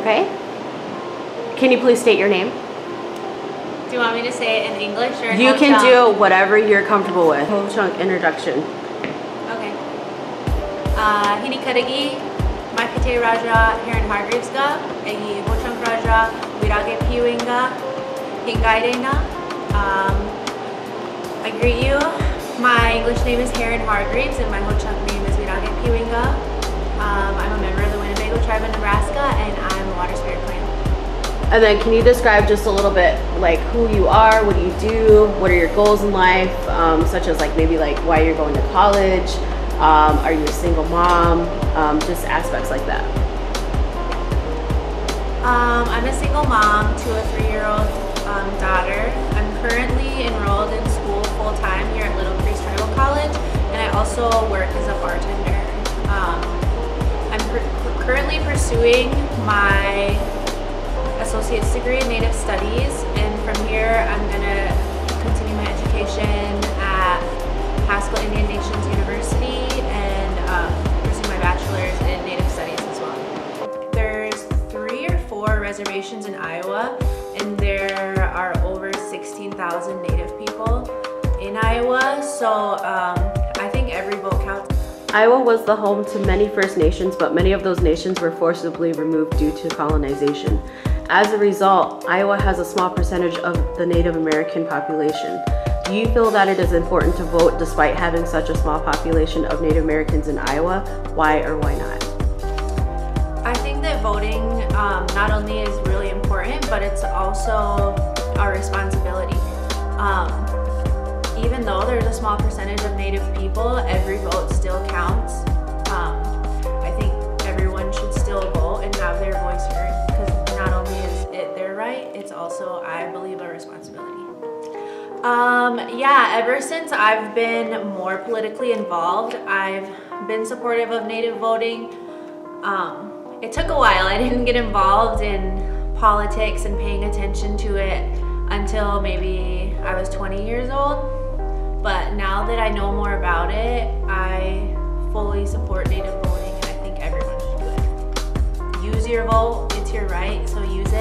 Okay. Can you please state your name? Do you want me to say it in English or in You can do whatever you're comfortable with. Ho chunk introduction. Okay. Uh, Hinikaragi, Makite Raja, Heron Hargreavesga, Egi Ho-Chunk Raja, Wirage Piwinga, Hingaidena. Um, I greet you. My English name is Heron Hargreaves and my Ho-Chunk name is Wirage Piwinga. And then can you describe just a little bit like who you are, what do you do, what are your goals in life, um, such as like maybe like why you're going to college, um, are you a single mom, um, just aspects like that. Um, I'm a single mom to a three-year-old um, daughter. I'm currently enrolled in school full-time here at Little Creek Tribal College, and I also work as a bartender. Um, I'm currently pursuing my associate's degree in Native Studies, and from here I'm gonna continue my education at Haskell Indian Nations University and um, pursue my bachelor's in Native Studies as well. There's three or four reservations in Iowa, and there are over 16,000 Native people in Iowa, so um, Iowa was the home to many First Nations, but many of those nations were forcibly removed due to colonization. As a result, Iowa has a small percentage of the Native American population. Do you feel that it is important to vote despite having such a small population of Native Americans in Iowa? Why or why not? I think that voting um, not only is really important, but it's also our responsibility. Um, small percentage of Native people, every vote still counts. Um, I think everyone should still vote and have their voice heard because not only is it their right, it's also, I believe, a responsibility. Um, yeah, ever since I've been more politically involved, I've been supportive of Native voting. Um, it took a while. I didn't get involved in politics and paying attention to it until maybe I was 20 years old. But now that I know more about it, I fully support Native voting and I think everyone should do it. Use your vote, it's your right, so use it.